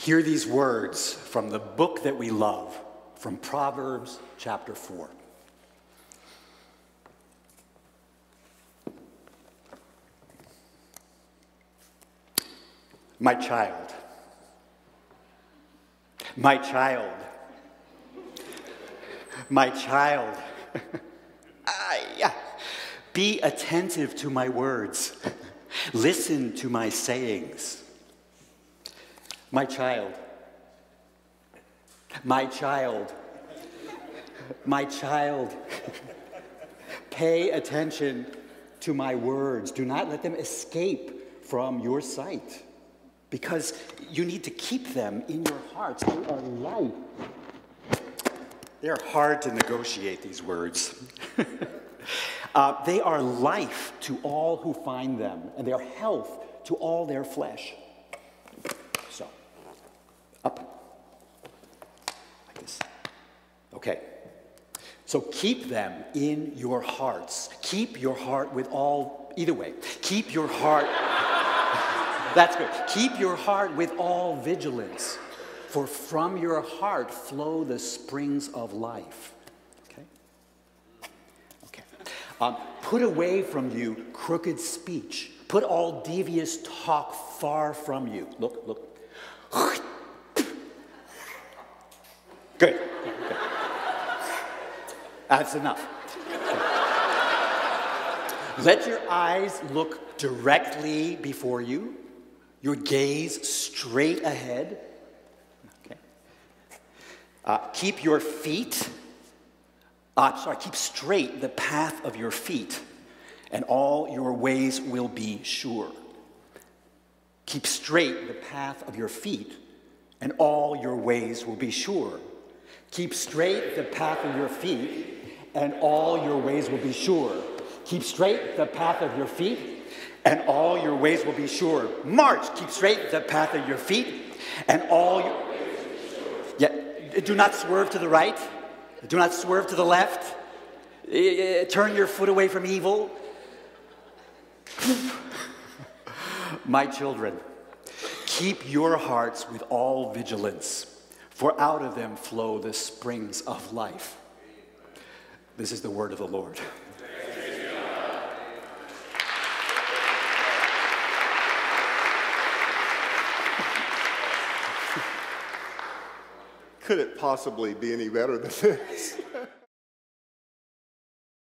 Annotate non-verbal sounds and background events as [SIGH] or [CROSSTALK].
Hear these words from the book that we love, from Proverbs chapter 4. My child, my child, my child, be attentive to my words, listen to my sayings. My child, my child, my child, pay attention to my words. Do not let them escape from your sight because you need to keep them in your hearts. They are life. They're hard to negotiate, these words. [LAUGHS] uh, they are life to all who find them, and they are health to all their flesh. Up. Like this. Okay. So keep them in your hearts. Keep your heart with all, either way, keep your heart. [LAUGHS] That's good. Keep your heart with all vigilance, for from your heart flow the springs of life. Okay? Okay. Um, put away from you crooked speech. Put all devious talk far from you. Look, look. Good. good. That's enough. Let your eyes look directly before you your gaze straight ahead. Uh, keep your feet, uh, sorry, keep straight the path of your feet, and all your ways will be sure. Keep straight the path of your feet, and all your ways will be sure. Keep straight the path of your feet, and all your ways will be sure. Keep straight the path of your feet, and all your ways will be sure. March, keep straight the path of your feet, and all your yeah, do not swerve to the right, do not swerve to the left. Eh, eh, eh, turn your foot away from evil. [LAUGHS] My children, keep your hearts with all vigilance, for out of them flow the springs of life. This is the word of the Lord. could it possibly be any better than this? [LAUGHS]